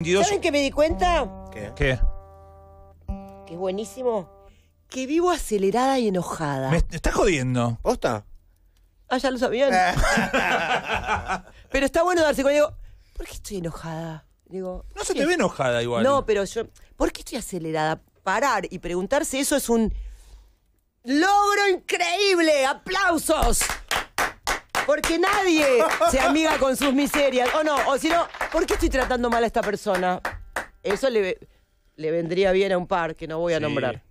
22. ¿Saben qué me di cuenta? ¿Qué? ¿Qué? Que es buenísimo. Que vivo acelerada y enojada. ¿Me me estás jodiendo? ¿Posta? Ah, ya lo sabían. pero está bueno darse cuenta. Digo, ¿por qué estoy enojada? Digo, No se ¿qué? te ve enojada igual. No, pero yo. ¿Por qué estoy acelerada? Parar y preguntarse eso es un logro increíble. ¡Aplausos! Porque nadie se amiga con sus miserias. O no, o si no, ¿por qué estoy tratando mal a esta persona? Eso le, le vendría bien a un par que no voy a Sí. nombrar.